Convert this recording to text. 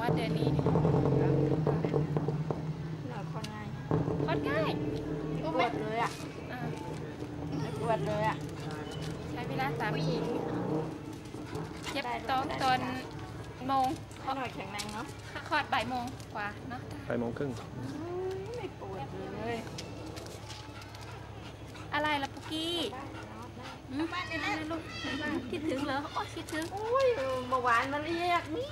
ว่าเดือนนี้เราคนง่ายค่อนง่ายปวดเลยอะอ่าปวดเลยอะใช้เวลาสามขีดเย็บ ตอนตอนโมงถ้าหน่อยแข็งแรงเนาะคลอดบ่ายโมงกว่าเนาะไปโมงครึ่งไม่ปวดเลย อะไรล่ะปุกกี้บ้านนี่นะลูกคิดถึงเหรอโอ้คิดถึงโอ้ยเมื่อวานมันเรียกเนี่